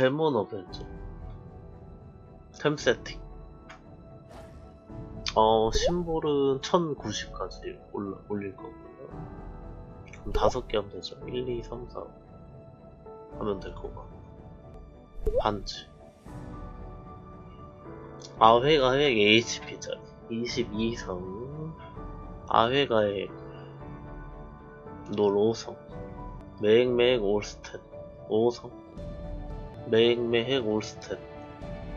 데몬 어벤져. 템 세팅. 어 심볼은 1090까지 올라, 올릴 거고요. 그럼 다섯 개 하면 되죠. 1, 2, 3, 4 하면 될 거고. 반지. 아회가액 HP짜리 22성. 아회가액 노로성. 매액매액 올스탯 5성 매액매액 올스탯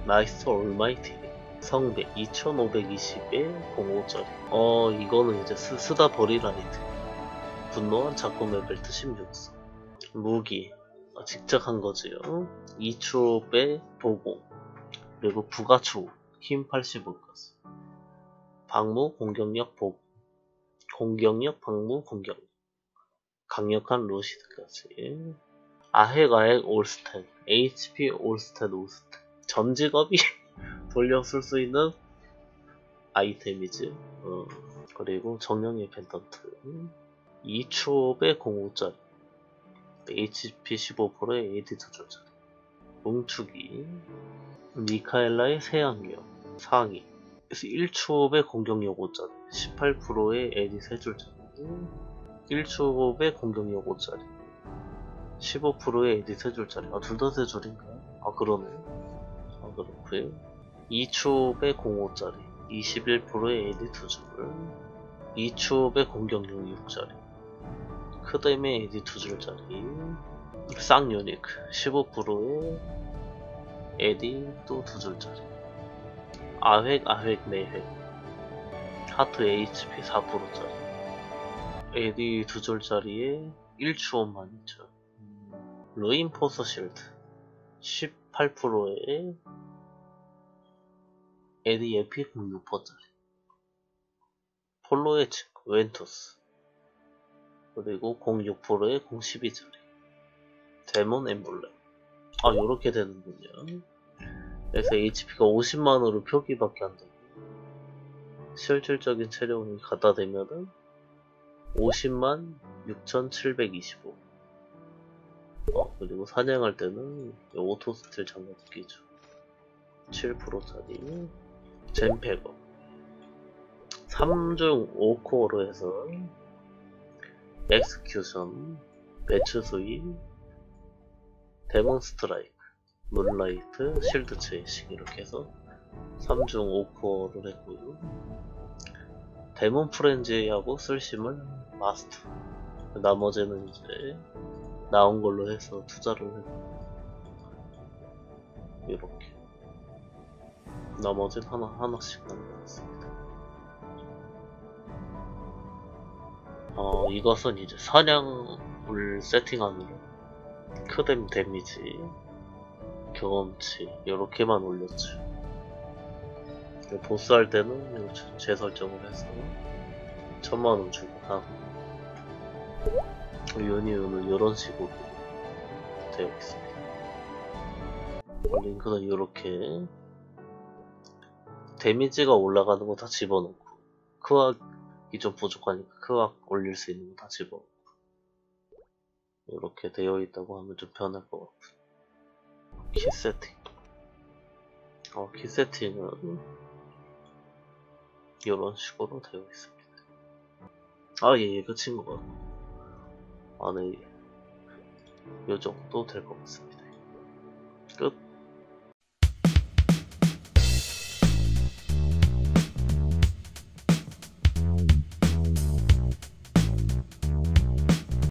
나이스 올마이티 성배 2520에 05짜리 어 이거는 이제 스, 쓰다 버리라이트. 분노한 작품의 벨트 16성. 무기 아, 직접 한 거지요. 2초 빼 보고 그리고 부가초 힘 85까지 방무 공격력 보고 공격력 방무 공격력 강력한 루시드까지 아해가액 올스탯 HP 올스탯 올스탯 전 직업이 돌려 쓸 수 있는 아이템이지. 어, 그리고 정령의 펜던트. 2초배 05짜리. HP 15%의 AD 조절짜리 뭉축이. 미카엘라의 세안경 상위. 그래서 1초배 공격력 5짜리. 18%의 AD 3줄짜리 1초배 공격력 5짜리 15%의 AD 3줄짜리. 아 둘 다 3줄인가요? 아 그러네. 아 그렇구요 2초배 05짜리. 21%의 AD 2줄. 2초배 공격력 6짜리. 크뎀의 AD 2줄짜리. 쌍유니크 15%의 AD 또 2줄짜리. 아획 아획 매획. 하트 HP 4%짜리. AD 2줄짜리에 1추원만 있죠 루인포서 실드 18%의 AD 에피 06%짜리 폴로의 친구 웬투스. 그리고 06%의 012짜리. 데몬 엠블렘. 아 요렇게 되는군요. 그래서 HP가 50만으로 표기밖에 안 되고 실질적인 체력을 갖다 대면은 50만 6725 어, 그리고 사냥할 때는 오토 스틸 장갑 끼죠. 7%짜리 젠패거. 3중 5코어로 해서 execution bat swarm demon strike moonlight shield chasing 이렇게 해서 3중 5코어를 했고요. demon frenzy하고 쓸심을 마스터. 나머지는 이제 나온 걸로 해서 투자를 했고 이렇게. 나머지는 하나 하나씩 남겨놨습니다. 어 이것은 이제 사냥을 세팅하느라 크뎀 데미지 경험치 이렇게만 올렸죠. 보스 할 때는 재설정을 해서 천만원 주고 하고 유니온은 이런 식으로 되어 있습니다. 링크는 이렇게 데미지가 올라가는 거 다 집어넣고 크악이 좀 부족하니까 크악 올릴 수 있는 거 다 집어넣고 이렇게 되어 있다고 하면 좀 편할 것 같고 키 세팅. 어, 키 세팅은 이런 식으로 되어 있습니다. 아 예, 예 끝인 것 같고 안에 요 정도 될 것 같습니다. 끝